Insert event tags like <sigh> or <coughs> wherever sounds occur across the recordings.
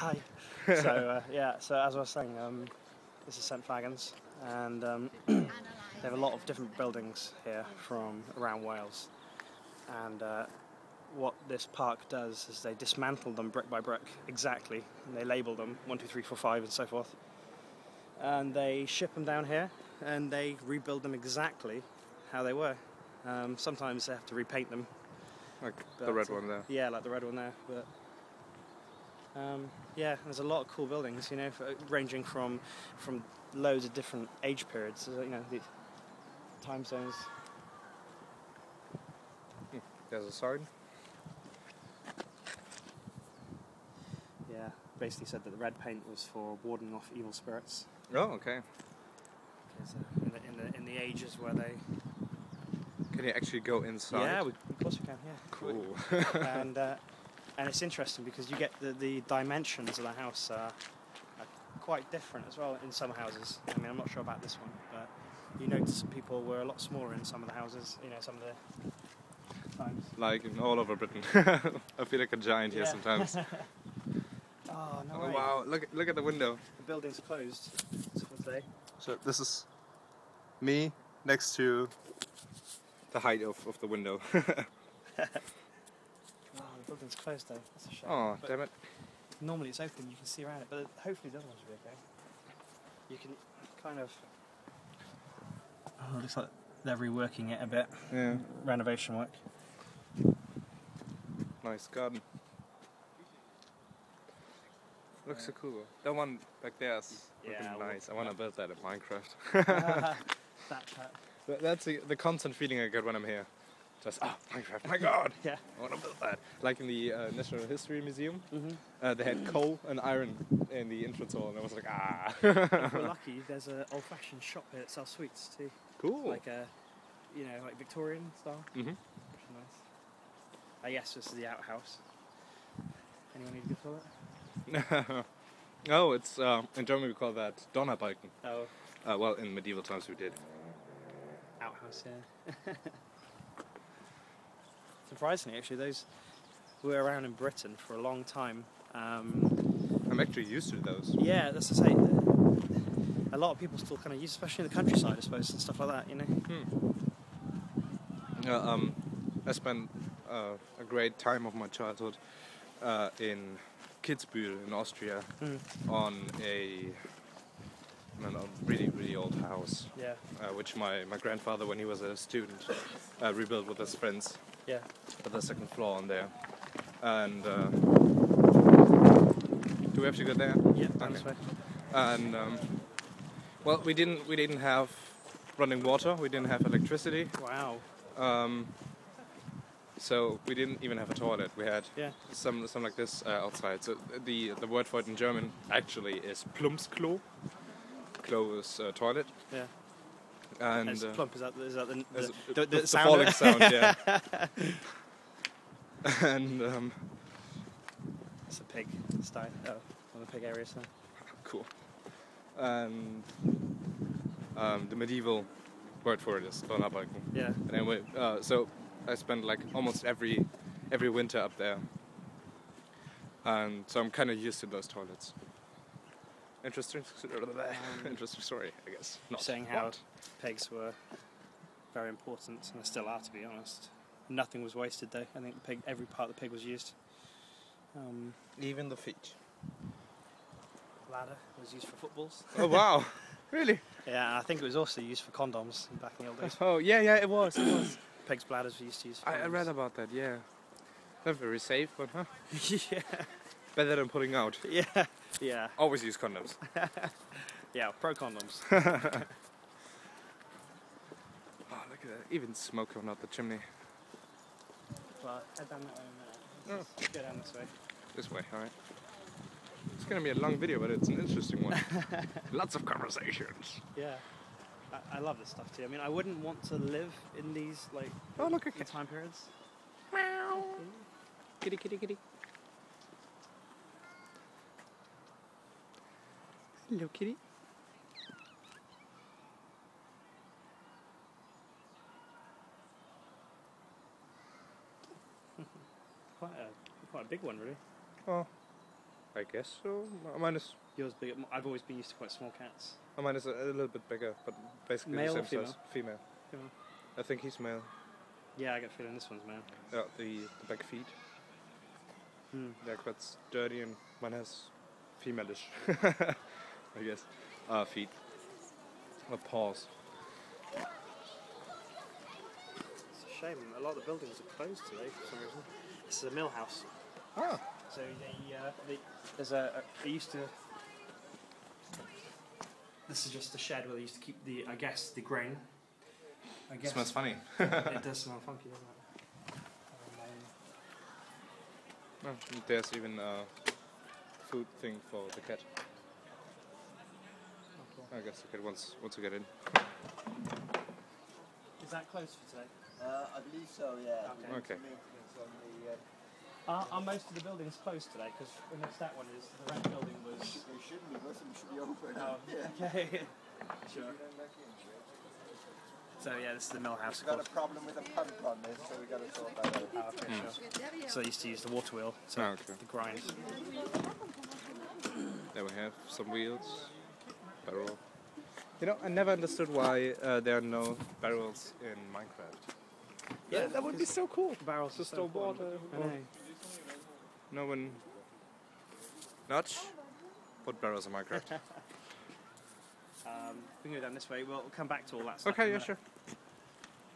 Hi. so uh, yeah, so as I was saying, um, this is St Fagans, and um, <clears throat> they have a lot of different buildings here from around Wales. And uh, what this park does is they dismantle them brick by brick exactly, and they label them one, two, three, four, five, and so forth. And they ship them down here, and they rebuild them exactly how they were. Um, sometimes they have to repaint them. Like the red uh, one there. Yeah, like the red one there. But um, yeah, there's a lot of cool buildings, you know, for, ranging from from loads of different age periods. You know, the time zones. There's a sign. Yeah, basically said that the red paint was for warding off evil spirits. Oh, okay. Okay, so in the, in the in the ages where they. Can you actually go inside? Yeah, we, of course we can. Yeah. Cool. and uh, <laughs> and it's interesting because you get the, the dimensions of the house are, are quite different as well in some houses. I mean, I'm not sure about this one, but you notice people were a lot smaller in some of the houses. You know, some of the times. like in all over Britain. <laughs> I feel like a giant here Yeah. sometimes. <laughs> Oh no! oh, way. wow! Look look at the window. The building's closed for today. So this is me next to the height of, of the window. <laughs> Oh, building's closed though. That's a shame. oh, But damn it. Normally it's open. You can see around it, but hopefully the other ones will be okay. You can kind of. Oh, it looks like they're reworking it a bit. Yeah. Renovation work. Nice garden. Looks so cool. That one back there is Yeah, looking well, nice. I want to build that in Minecraft. <laughs> Ah, that, that, <laughs> That- That's the, the constant feeling I get when I'm here. Just, oh, Minecraft, my god! <laughs> yeah. I want to build that. Like in the uh, National History Museum, Mm-hmm. uh, they had coal and iron in the entrance hall, and I was like, ah. if we're <laughs> lucky, there's an old-fashioned shop here that sells sweets too, cool. like a, you know, like Victorian style. hmm Which is nice. Uh, yes, this is the outhouse. Anyone need to a good toilet? <laughs> oh, it's uh, in German we call that Donnerbalken. Oh, Uh, well, in medieval times we did. outhouse. Yeah. Surprisingly, actually, those were around in Britain for a long time. Um, I'm actually used to those. yeah, that's to say. A lot of people still kind of use, especially in the countryside, I suppose, and stuff like that. You know. Hmm. Uh, um, I spent uh, a great time of my childhood uh, in Kitzbühel in Austria Mm. on a, a really really old house, Yeah. uh, which my, my grandfather, when he was a student, uh, rebuilt with his friends. Yeah. With the second floor on there, and uh, do we have to go there? Yeah. Okay. way. and um, well, we didn't we didn't have running water, we didn't have electricity, Wow. um, so we didn't even have a toilet. We had Yeah. some some like this uh, outside. So the the word for it in German actually is Plumpsklo. Is uh, toilet, Yeah. and It's uh, plump. Is that is that the as- the, the, the, the sound? falling sound, yeah. <laughs> <laughs> and um, It's a pig style. Oh, on the pig area. So. cool. And um, the medieval word for it is Donnerbalken. Yeah. And anyway, uh, so I spent like almost every every winter up there, and so I'm kind of used to those toilets. Interesting, <laughs> interesting story, I guess. Not saying how what? pigs were very important, and they still are, to be honest. Nothing was wasted, though. I think the pig, every part of the pig was used. Um, even the feet. ladder was used for footballs. Oh wow, <laughs> really? Yeah, I think it was also used for condoms back in the old days. <laughs> Oh yeah, yeah, it was. It was. <coughs> Pigs' bladders were used to use. For I, I read about that. Yeah, not very safe, but huh? yeah, Better than putting out. <laughs> yeah, yeah, Always use condoms. <laughs> yeah. Pro condoms. Oh, <laughs> look at that. Even smoke coming out the chimney. But head down that way a minute. Let's oh. Go down this way. This way, alright. It's gonna be a long video, but it's an interesting one. Lots of conversations. Yeah. I, I love this stuff too. I mean, I wouldn't want to live in these like Oh, look at in time periods. Meow. Kitty, kitty, kitty. Hello, kitty. <laughs> Quite a quite a big one, really. Oh, I guess so. M- Mine is Yours big. I've always been used to quite small cats. Oh, mine is a, a little bit bigger, but basically Male the same size. female? Female. Female. I think he's male. Yeah, I get a feeling this one's male. Yeah, the, the back feet. Hmm. They're quite sturdy and mine has femalish, <laughs> I guess, uh, feet. Or paws. It's a shame. A lot of the buildings are closed today for some reason. This is a mill house. Ah, So they, uh, they, there's a, a they used to. This is just a shed where they used to keep the, I guess, the grain. I guess smells funny. it <laughs> does smell funky, doesn't it? Oh, there's even a food thing for the cat. I guess the cat once wants to get in. is that closed for today? Uh, I believe so, yeah. Okay. Okay. The, uh, Are, are most of the buildings closed today? Because unless that one is, the red building was. they shouldn't be, most of them should be open. Oh, <laughs> yeah. okay. <laughs> sure. So yeah, this is the mill house. We've got a problem with a pump on this, so we got to sort that out. Oh, okay, sure. So they used to use the water wheel to, Ah, okay. to grind. There we have some wheels, barrel. You know, I never understood why uh, there are no barrels in Minecraft. Yeah, that would be so cool. Barrels To are so store water. I. No one. Notch. Put barrels in Minecraft. <laughs> Um, we can go down this way. We'll come back to all that stuff. okay, in a yeah, sure.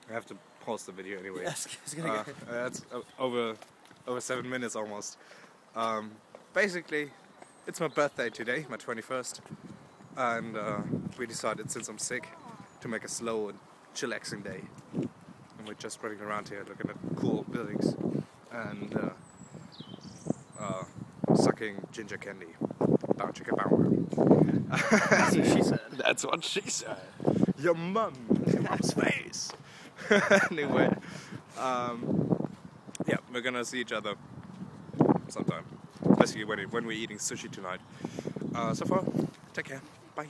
I have to pause the video anyway. <laughs> Yes, it's gonna Uh, go. that's uh, over over seven minutes almost. Um, basically, it's my birthday today, my 21st, and uh, we decided since I'm sick to make a slow and chillaxing day. And we're just running around here looking at cool buildings and uh, uh, sucking ginger candy. Bow chicka bow. That's what she said. <laughs> That's what she said. <laughs> Your mum. Your mum's face. anyway, um, yeah, we're gonna see each other sometime. Basically, when, when we're eating sushi tonight. Uh, so far, take care. Bye.